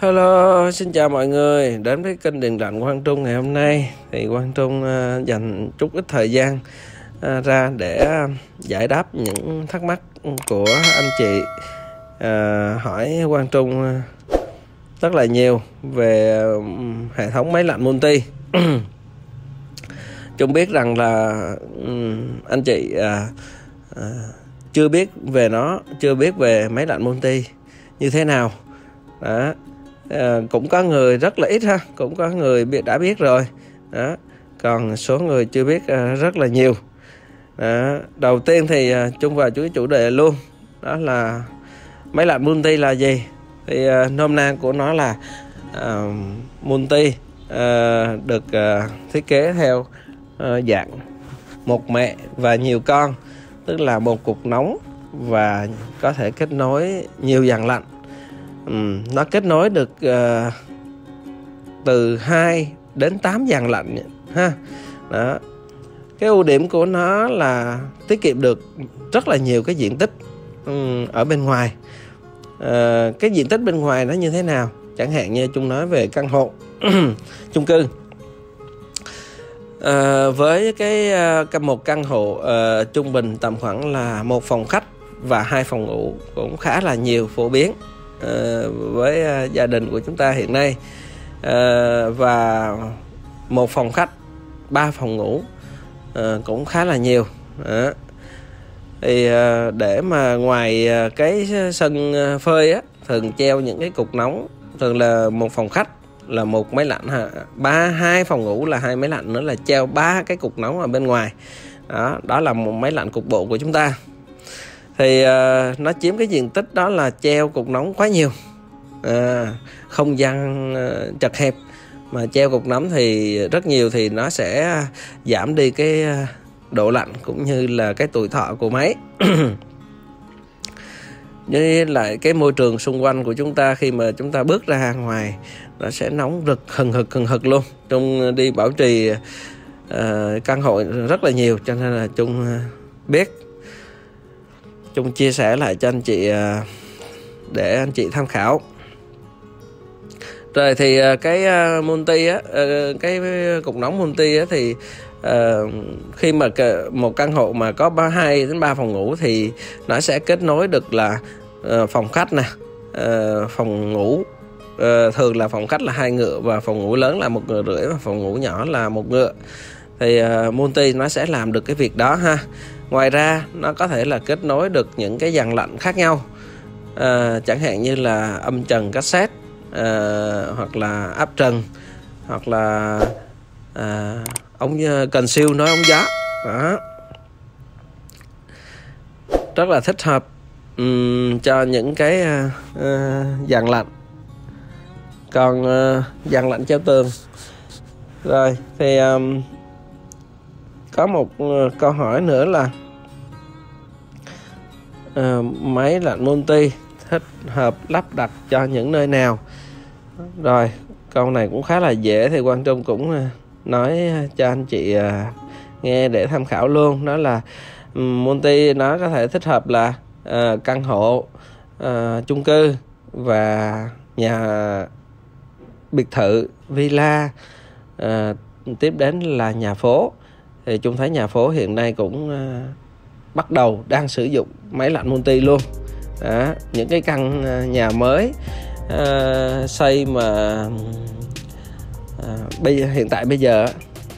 Hello, xin chào mọi người. Đến với kênh Điện lạnh Quang Trung ngày hôm nay. Thì Quang Trung uh, dành chút ít thời gian uh, ra để à, giải đáp những thắc mắc của anh chị. Uh, hỏi Quang Trung rất là nhiều về hệ thống máy lạnh multi. Trung biết rằng là um, anh chị chưa biết về nó, chưa biết về máy lạnh multi như thế nào. Đó à, cũng có người rất là ít ha cũng có người biết đã biết rồi. Đó còn số người chưa biết à, rất là nhiều. Đó. đầu tiên thì à, chung vào chuỗi chủ đề luôn đó là máy lạnh multi là gì? Thì à, nôm na của nó là à, multi à, được à, thiết kế theo à, dạng một mẹ và nhiều con tức là một cục nóng và có thể kết nối nhiều dàn lạnh um, nó kết nối được uh, từ 2 đến 8 dàn lạnh ha. Đó. Cái ưu điểm của nó là tiết kiệm được rất là nhiều cái diện tích um, ở bên ngoài. Uh, cái diện tích bên ngoài nó như thế nào? Chẳng hạn như chung nói về căn hộ chung cư. À, với cái uh, một căn hộ uh, trung bình tầm khoảng là một phòng khách và hai phòng ngủ cũng khá là nhiều phổ biến. Ờ, với ờ, gia đình của chúng ta hiện nay. Ờ, và một phòng khách, ba phòng ngủ cũng khá là nhiều. Thì để mà ngoài cái sân phơi á, thường treo những cái cục nóng, thường là một phòng khách là một máy lạnh ha. Ba, hai phòng ngủ là hai máy lạnh nữa, là treo ba cái cục nóng ở bên ngoài. Đó đó là một máy lạnh cục bộ của chúng ta thì uh, nó chiếm cái diện tích đó là treo cục nóng quá nhiều. À, không gian uh, chật hẹp. Mà treo cục nóng thì rất nhiều thì nó sẽ giảm đi cái độ lạnh cũng như là cái tuổi thọ của máy. Với lại cái môi trường xung quanh của chúng ta khi mà chúng ta bước ra ngoài nó sẽ nóng rực hừng hực hừng hực luôn. Trung đi bảo trì uh, căn hộ rất là nhiều cho nên là trung uh, biết Trung chia sẻ lại cho anh chị à, để anh chị tham khảo. Rồi thì à, cái à, multi á ờ, cái cục nóng multi á thì ờ, khi mà một căn hộ mà có ba, hai đến ba phòng ngủ thì nó sẽ kết nối được là ờ, phòng khách nè phòng ngủ. Thường là phòng khách là hai ngựa và phòng ngủ lớn là một ngựa rưỡi và phòng ngủ nhỏ là một ngựa. Thì multi nó sẽ làm được cái việc đó ha ngoài ra nó có thể là kết nối được những cái dàn lạnh khác nhau. À, chẳng hạn như là âm trần cassette à, hoặc là áp trần hoặc là à, ống cần siêu nói ống gió. Đó. Rất là thích hợp um, cho những cái uh, dàn lạnh. Còn uh, dàn lạnh treo tường. Rồi thì um, có một ờ, câu hỏi nữa là uh, máy lạnh multi thích hợp lắp đặt cho những nơi nào? Rồi câu này cũng khá là dễ thì quan trung cũng ờ, nói cho anh chị nghe để tham khảo luôn. Đó là ừ, multi nó có thể thích hợp là uh, căn hộ uh, chung cư và nhà biệt thự villa uh, tiếp đến là nhà phố thì chúng thấy nhà phố hiện nay cũng ờ, bắt đầu đang sử dụng máy lạnh multi luôn. Đó, những cái căn ờ, nhà mới à, xây mà à, bây giờ, hiện tại bây giờ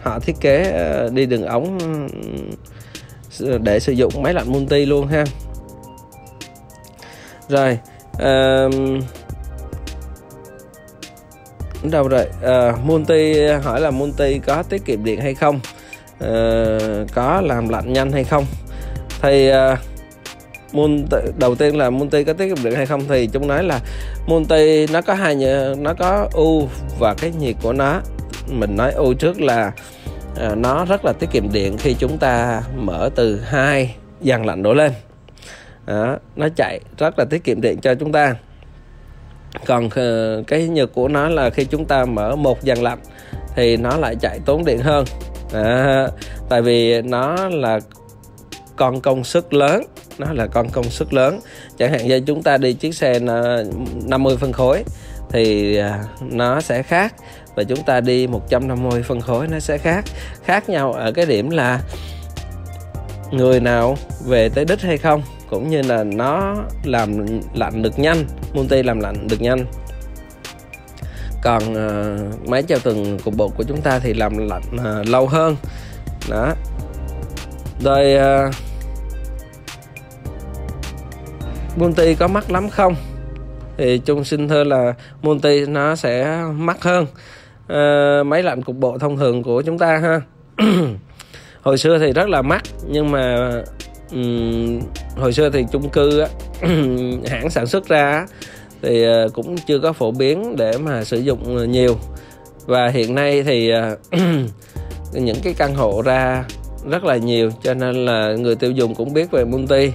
họ thiết kế đi đường ống ừ, để sử dụng máy lạnh multi luôn ha. Rồi à, đâu rồi? À, multi hỏi là multi có tiết kiệm điện hay không? Uh, có làm lạnh nhanh hay không? Thì ờ, uh, multi, đầu tiên là multi có tiết kiệm điện hay không? Thì chúng nói là multi nó có hai nó có ưu và cái nhiệt của nó. Mình nói ưu trước là uh, nó rất là tiết kiệm điện khi chúng ta mở từ hai dàn lạnh đổ lên. Đó, nó chạy rất là tiết kiệm điện cho chúng ta. Còn uh, cái nhược của nó là khi chúng ta mở một dàn lạnh thì nó lại chạy tốn điện hơn à, tại vì nó là con công suất lớn nó là con công suất lớn. Chẳng hạn như chúng ta đi chiếc xe ờ, 50 phân khối thì à, nó sẽ khác. Và chúng ta đi 150 phân khối nó sẽ khác. Khác nhau ở cái điểm là người nào về tới đích hay không cũng như là nó làm lạnh được nhanh multi làm lạnh được nhanh còn ờ, uh, máy treo tường cục bộ của chúng ta thì làm lạnh uh, lâu hơn. Đó. Rồi ờ, uh, multi có mắc lắm không? Thì chung xin thưa là multi nó sẽ mắc hơn. Uh, máy lạnh cục bộ thông thường của chúng ta ha. Hồi xưa thì rất là mắc nhưng mà um, hồi xưa thì chung cư á, hãng sản xuất ra thì ờ, cũng chưa có phổ biến để mà sử dụng ờ, nhiều. Và hiện nay thì ờ, những cái căn hộ ra rất là nhiều, cho nên là người tiêu dùng cũng biết về multi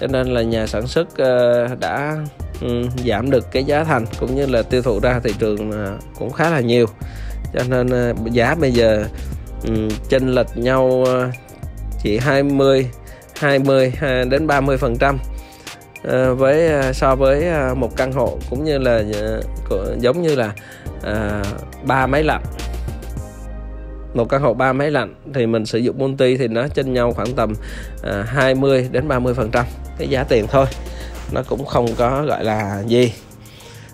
cho nên là nhà sản xuất đã ừ, giảm được cái giá thành cũng như là tiêu thụ ra thị trường cũng khá là nhiều. Cho nên giá bây giờ ừ, chênh lệch nhau chỉ 20 20 đến 30 phần trăm. Ờ, với ờ, so với ờ, một căn hộ cũng như là giống như là ba máy lạnh. Một căn hộ ba máy lạnh thì mình sử dụng multi thì nó chênh nhau khoảng tầm 20 đến 30 phần trăm cái giá tiền thôi. Nó cũng không có gọi là gì.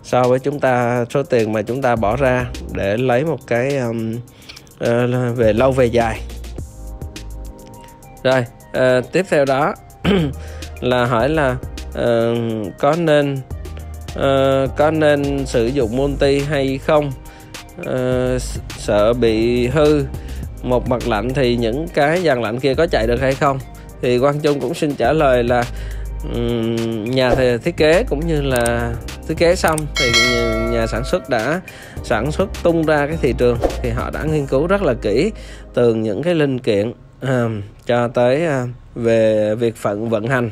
So với chúng ta số tiền mà chúng ta bỏ ra để lấy một cái um, uh, về lâu về dài. Rồi uh, tiếp theo đó là hỏi là uh, có nên uh, có nên sử dụng multi hay không? Uh, sợ bị hư. Một mặt lạnh thì những cái dàn lạnh kia có chạy được hay không? Thì Quang Trung cũng xin trả lời là um, nhà thì thiết kế cũng như là thiết kế xong thì nhà sản xuất đã sản xuất tung ra cái thị trường thì họ đã nghiên cứu rất là kỹ từ những cái linh kiện uh, cho tới uh, về việc phận vận hành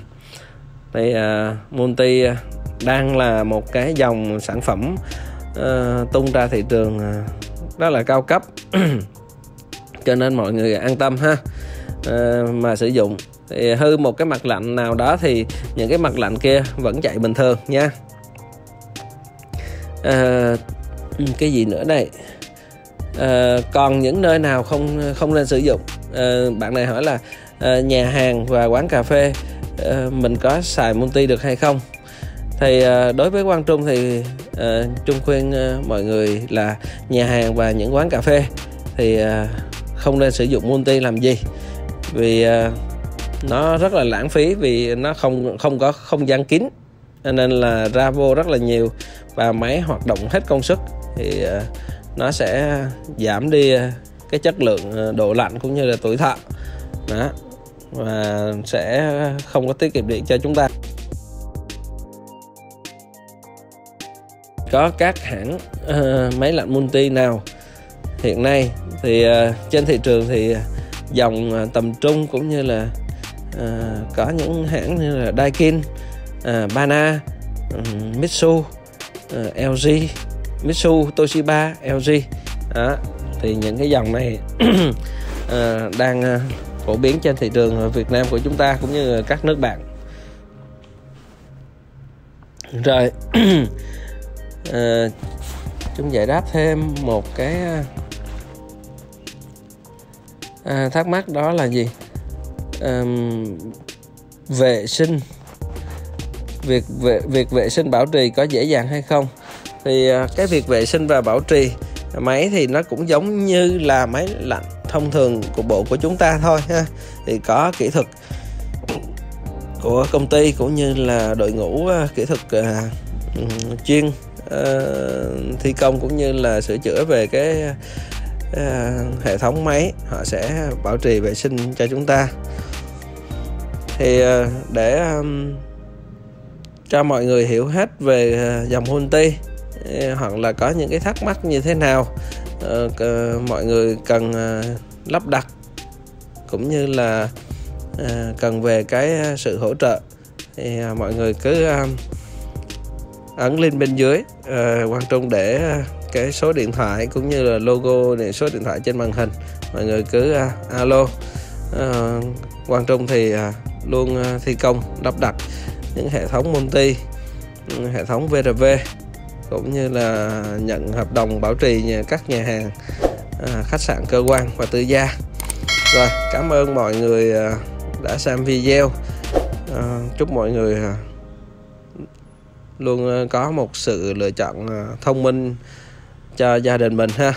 thì uh, multi đang là một cái dòng sản phẩm uh, tung ra thị trường à, uh, rất là cao cấp. Cho nên mọi người an tâm ha. Uh, mà sử dụng thì hư một cái mặt lạnh nào đó thì những cái mặt lạnh kia vẫn chạy bình thường nha. Uh, cái gì nữa đây? Uh, còn những nơi nào không không nên sử dụng? Uh, bạn này hỏi là uh, nhà hàng và quán cà phê. Ờ, mình có xài multi được hay không? Thì ờ, đối với quang trung thì ờ, trung khuyên mọi người là nhà hàng và những quán cà phê thì không nên sử dụng multi làm gì? Vì nó rất là lãng phí vì nó không không có không gian kín nên là ra vô rất là nhiều và máy hoạt động hết công suất thì nó sẽ giảm đi cái chất lượng độ lạnh cũng như là tuổi thọ. Đó và sẽ không có tiết kiệm điện cho chúng ta có các hãng uh, máy lạnh multi nào hiện nay thì uh, trên thị trường thì dòng uh, tầm trung cũng như là uh, có những hãng như là Daikin, uh, Bana, uh, Mitsu, uh, LG, Mitsu, Toshiba, LG đó. thì những cái dòng này uh, đang uh, phổ biến trên thị trường Việt Nam của chúng ta cũng như các nước bạn. Rồi à, chúng giải đáp thêm một cái ờ, à, thắc mắc đó là gì? À, vệ sinh việc vệ việc vệ sinh bảo trì có dễ dàng hay không? Thì à, cái việc vệ sinh và bảo trì máy thì nó cũng giống như là máy lạnh thông thường của bộ của chúng ta thôi ha. Thì có kỹ thuật của công ty cũng như là đội ngũ à, kỹ thuật uh, chuyên uh, thi công cũng như là sửa chữa về cái uh, hệ thống máy họ sẽ bảo trì vệ sinh cho chúng ta. Thì để cho mọi người hiểu hết về dòng Hunti hoặc là có những cái thắc mắc như thế nào Ờ, mọi người cần ờ, lắp đặt cũng như là ờ, cần về cái sự hỗ trợ thì mọi người cứ ấn link bên dưới quan trung để cái số điện thoại cũng như là logo điện số điện thoại trên màn hình. Mọi người cứ alo. Quan trung thì luôn thi công lắp đặt những hệ thống multi hệ thống VRV cũng như là nhận hợp đồng bảo trì nhà các nhà hàng à, khách sạn cơ quan và tư gia. Rồi cảm ơn mọi người à, đã xem video. À, chúc mọi người à, luôn à, có một sự lựa chọn à, thông minh cho gia đình mình ha.